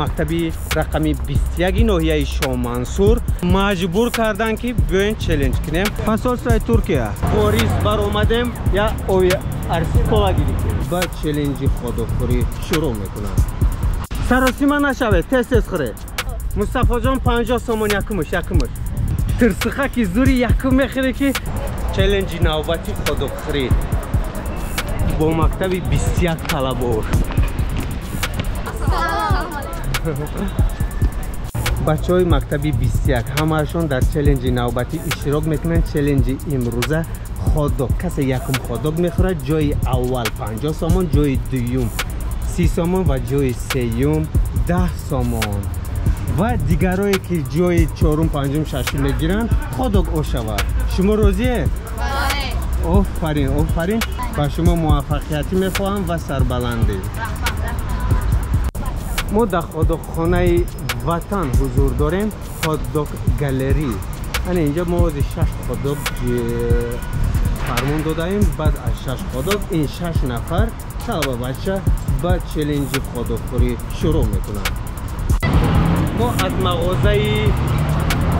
мактаби рақами 21 ноҳияи шоҳмансур маҷбур карданд ки биёен челленҷ кунем. Посолствои туркия. Бориз баромадем я ои арсикова гирифтем ба челленҷи ходохӯрӣ шурӯъ мекунам. Саросима нашавед тез тез хӯре. Мустафоҷон 50 сомон якумуш якумуш тирсиха ки зури якум мехӯре ки челленҷи навбати ходохӯрӣ бо мактаби 21 талабор бачаҳои мактаби 21 ҳамаашон дар челленҷи навбатӣ иштирок мекунанд. Челленҷи имрӯза ходок касе якум ходок мехӯрад ҷои аввал 50 сомон ҷои дуюм 30 сомон ва ҷои сеюм 10 сомон. Ва дигарое ки ҷои чорум панҷум шашум мегиранд ходок ошавад. Шумо розие офарин офарин ба шумо муваффақиятӣ мехоҳам ва сарбаландӣ мо дар ходокхонаи ватан ҳузур дорем ходок галерӣ ана инҷа мо ози шаш ходок фармон додаем баъд аз шаш ходок ин шаш нафар талаба бача ба челленҷи ходокхӯрӣ шурӯъ мекунанд. Мо аз мағозаи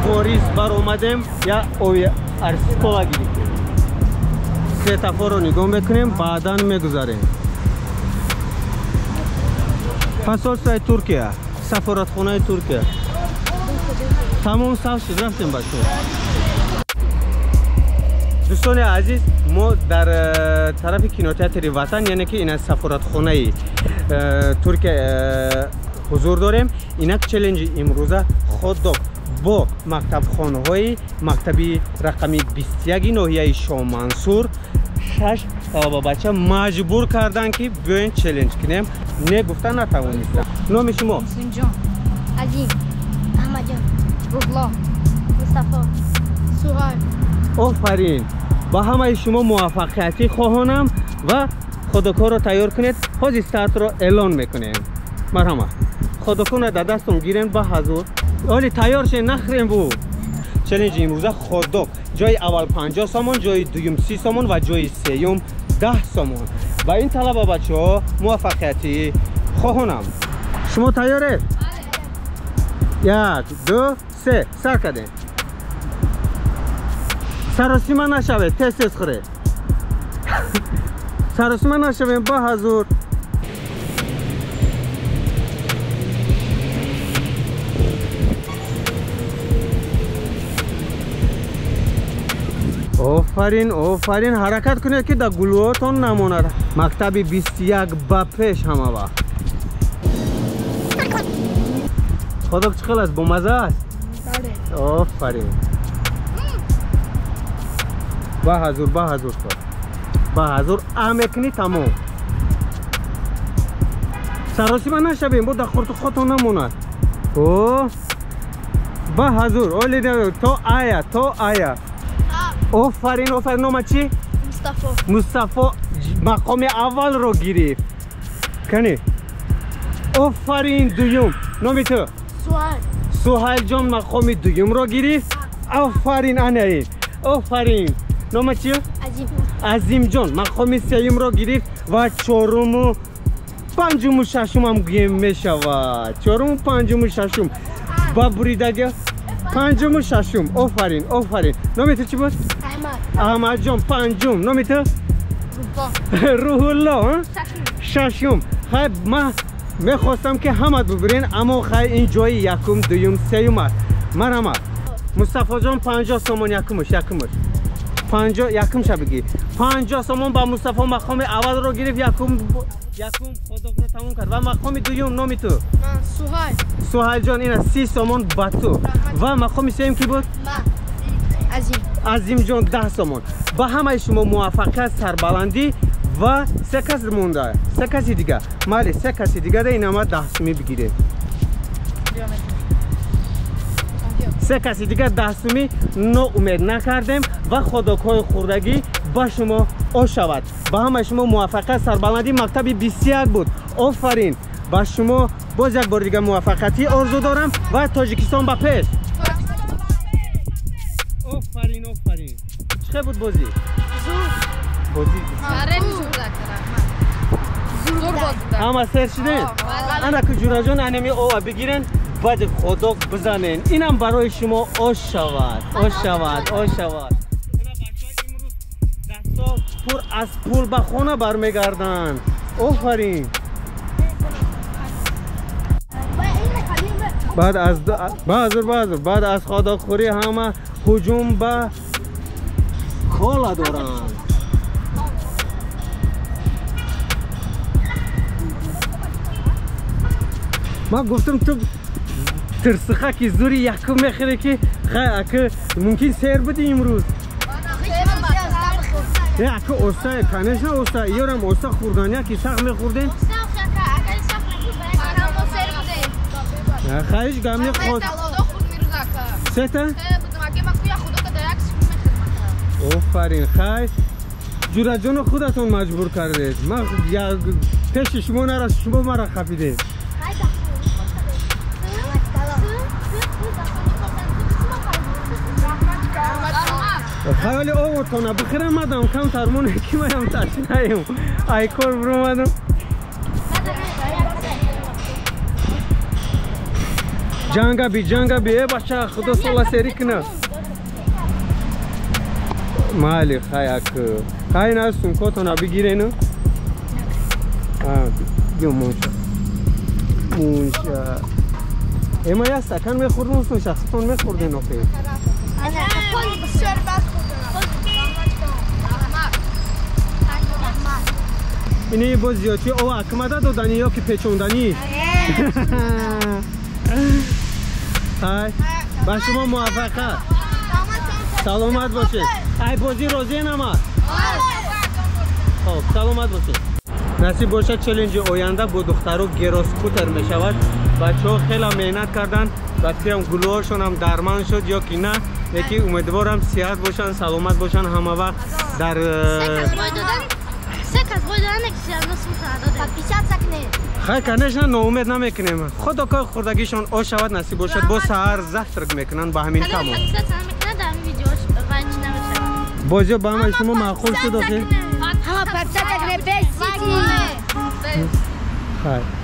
борис баромадем я ои арсикова гирифтем светофорро нигоҳ мекунем баъдан мегузарем посольствои туркия сафоратхонаи туркия. Тамом сав шуд рафтем ба шумо. Дӯстони азиз мо дар э, тарафи кинотеатри ватан яъне ки ина сафоратхонаи э, туркия э, ҳузур дорем инак челленҷи имрӯза ходок бо мактабхонаҳои мактаби рақами 21 ноҳияи шоҳмансур. Шаш با بچه مجبور کردن که بیاین چلنج کنیم. نه گفتن نتوانستن نام شما؟ مسلم جان. عظیم احمد جان. بغلا. مصطفی. سوهای آفرین. با همه شما موفقیتی خواهانم و خودکار رو تیار کنید. حاج استارت رو اعلان می‌کنیم. مرحبا خودکار رو در دستون گیرین به حضور. آلی تیار شین. نخریم بود چلنج امروزه خورده جای اول 50 سامان جای دوم 30 سامان و جای سوم 10 سامان. و این طلب بچه ها موفقیتی خواهونم. شما تیاره؟ یک دو سه. سر کده سراسیما نشوه تست خوره. سراسیما نشوه با حضور. آفرین آفرین. حرکت کنید که در گلوهاتون نماند. مکتب 21 با پیش همه با خدا چقدر است بامزه است؟ بله. آفرین. با حضور با حضور خود با حضور امکنی تمام. سراسی من نشبیم بود در خورت خودتون نموند او با حضور اولی تا آیا تا آیا. Офарин офарин нома чӣ? Мустафо. Мустафо мақоми аввалро гирифт. Кани? Офарин дуюм. Номи ту? Суҳай суҳайлҷон мақоми дуюмро гирифт. Офарин анаин офарин. Нома чӣ? Азим. Азимҷон мақоми сеюмро гирифт ва чоруму панҷуму шашумам гӯем мешавад. Чоруму панҷуму шашум. Ба буридagi панҷуму шашум. Офарин офарин. Номи ту чӣ буд احمد جان پنجم. نامیته روح الله ششم. خب، خیلی ما می‌خواستم که همه ببرین اما خیلی این جایی یکم دویم سیوم است. من همه. مصطفی جان پنجاه سومان یکمش یکمش پنجاه یکم شبگی پنجاه سومان با مصطفی مقام اول رو گرفت یکم یکم خودت رو تموم کرد. و مقام دویم نامی تو سوهیل. سوهیل جان این سی سومان با تو. و مقام سیم کی بود؟ ما عظیم. Азимҷон даҳ сомон. Ба ҳамаи шумо муваффақият сарбаландӣ ва се кас монда се каси дигар майли се каси дигара инама даҳсумӣ бигиред. Се каси дигар даҳсумӣ ноумед накардем ва ходокҳои хурдагӣ ба шумо ошавад ба ҳамаи шумо муваффақият сарбаландӣ мактаби бисяк буд. Офарин! Ба шумо боз як бори дигар муваффақиятӣ орзу дорам ва тоҷикистон ба пеш چه بود بازی؟ زور بازی سرمی همه سر شده؟ انا که جورا انمی او بگیرن بعد خدا بزنین اینم برای شما آش شود آش شود آش شود پر از پول به خونه برمیگردن. آفرین. بعد از بعد از، بعد از خدا خوری همه هجوم به کالا دارن ما گفتم تو ترسخه که زوری یکو میخیره که خیلی ممکن سیر بده امروز که اوستا کنش نه اوستا یارم اوستا خوردن یکی شق میخوردین خیش گمه خود سه تا؟ آفرین خیلی جورا جون خودتون مجبور کردید. من پیش شما نرست شما مرا خفیده خیلی آورتانه بخیرم مدام کم ترمون ما هم تشنهیم ای کار برو مدام جنگا بی جنگا بی. ای بچه خدا سالا سری کنه Mahali kayak kaina sunkoto na bigirenu. Ah, yo muncha. مونشا اما یه سکن می‌خورد نوستون شخصتون میخورده نو خیلی اینه باز زیادی او اکمده دادنی یا که پیچوندنی؟ های به شما موفقه. Саломат бошед. Ай бозӣ розиенама хоб саломат бошед. Насиб бошад челленҷи оянда бо духтару героскутер мешавад. Бачаҳо хела меҳнат карданд. Вақтиам гулӯҳошонам дарман шуд ё ки на леки умедворам сиҳат бошанд саломат бошанд ҳама вақт дар хай конечно ноумед намекунем. Худо кор хӯрдагишон ош шавад насиб бошад бо саҳар завтрак мекунанд ба ҳамин بازی با هم شما معقول شد آخه. ها پرسد اگره بیسیتی خیلی